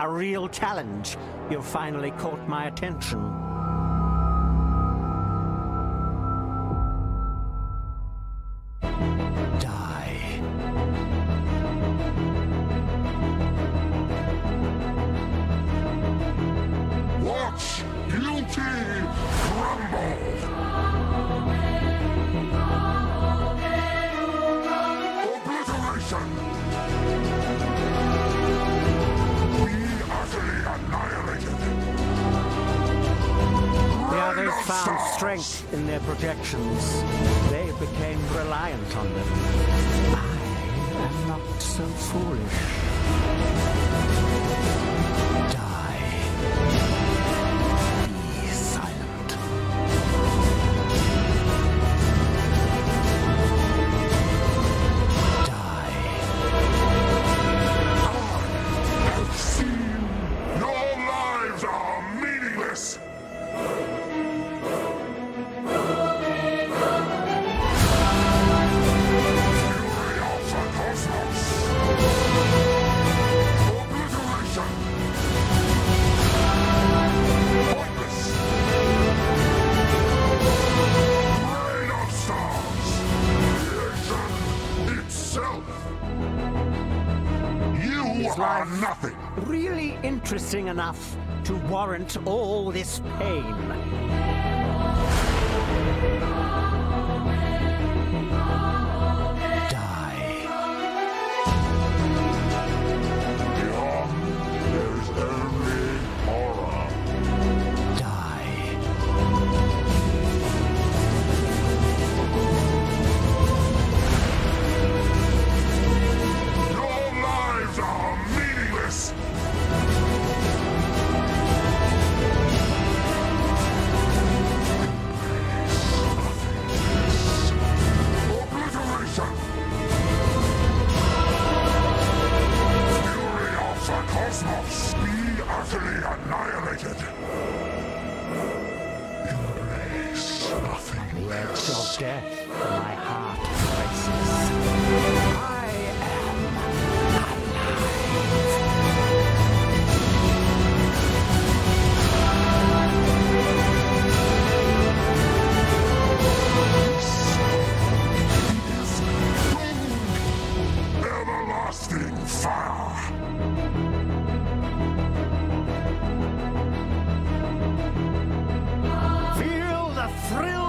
A real challenge. You've finally caught my attention. Die. Watch guilty crumble! Strength in their projections. They became reliant on them. I am not so foolish. Life nothing! Really interesting enough to warrant all this pain. death my heart presses. I am alive. Everlasting fire! Feel the thrill